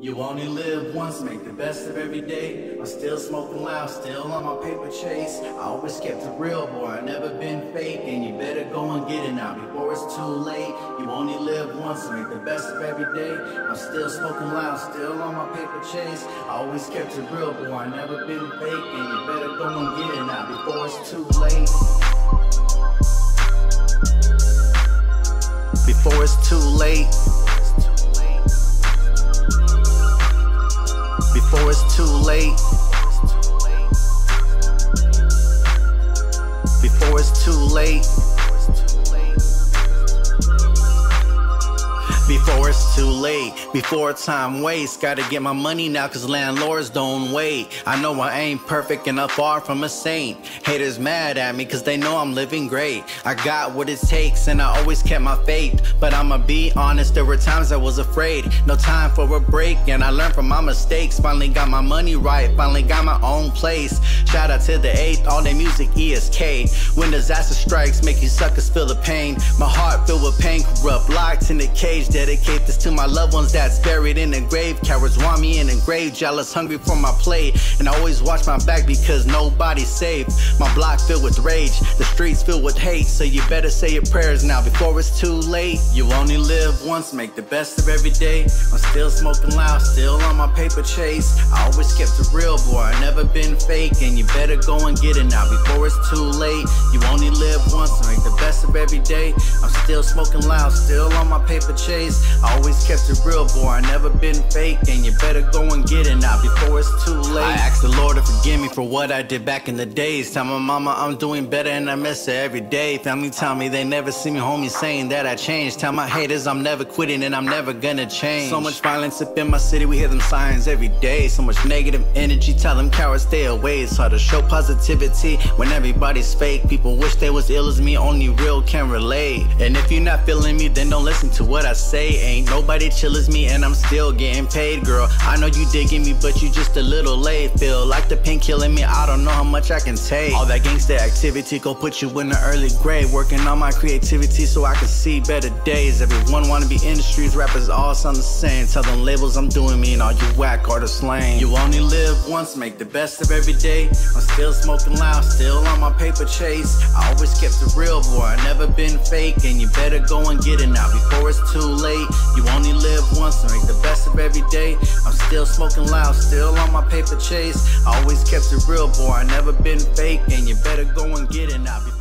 You only live once, make the best of every day. I'm still smoking loud, still on my paper chase. I always kept it real, boy, I never been fake. And you better go and get it now before it's too late. You only live once, make the best of every day. I'm still smoking loud, still on my paper chase. I always kept it real, boy, I never been fake. And you better go and get it now before it's too late. Before it's too late. Before it's too late, before time wastes. Gotta get my money now, cause landlords don't wait. I know I ain't perfect and I'm far from a saint. Haters mad at me, cause they know I'm living great. I got what it takes, and I always kept my faith. But I'ma be honest, there were times I was afraid. No time for a break, and I learned from my mistakes. Finally got my money right, finally got my own place. Shout out to the 8th, all day music ESK. When disaster strikes, make you suckers feel the pain. My heart filled with pain, corrupt, locked in the cage this to my loved ones that's buried in the grave. Cowards want me in the grave, jealous, hungry for my plate. And I always watch my back because nobody's safe. My block filled with rage, the streets filled with hate. So you better say your prayers now before it's too late. You only live once, make the best of every day. I'm still smoking loud, still on my paper chase. I always kept it real, boy, I never been fake. And you better go and get it now before it's too late. You only live once, make the best of every day. I'm still smoking loud, still on my paper chase. I always kept it real, boy. I never been fake, and you better go and get it now before it's too late. I ask the Lord to forgive me for what I did back in the days. Tell my mama I'm doing better, and I miss her every day. Family tell me they never see me, homie, saying that I changed. Tell my haters I'm never quitting, and I'm never gonna change. So much violence up in my city, we hear them signs every day. So much negative energy, tell them cowards stay away. It's hard to show positivity when everybody's fake. People wish they was ill as me, only real can relate. And if you're not feeling me, then don't listen to what I say ain't nobody chill as me and I'm still getting paid, girl. I know you digging me, but you just a little late. Feel like the pain killing me, I don't know how much I can take. All that gangsta activity go put you in the early grade. Working on my creativity so I can see better days. Everyone wanna be industries, rappers all sound the same. Tell them labels I'm doing me and all you whack artists lame. You only live once, make the best of every day. I'm still smoking loud, still on my paper chase. I always kept it real, boy. I never been fake, and you better go and get it now before it's too late. You only live once, so make the best of every day. I'm still smoking loud, still on my paper chase. I always kept it real, boy. I never been fake, and you better go and get it now.